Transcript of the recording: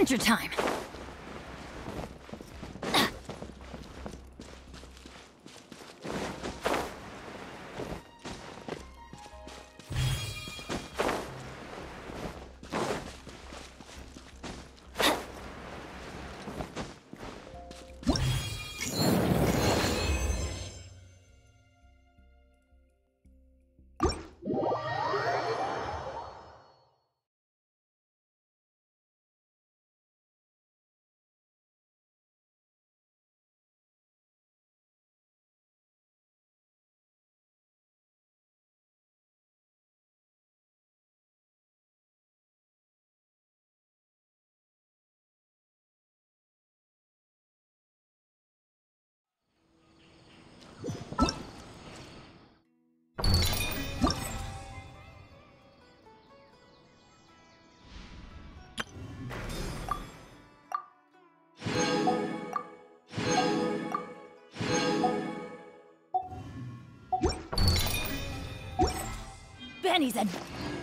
Adventure time! and Granny's a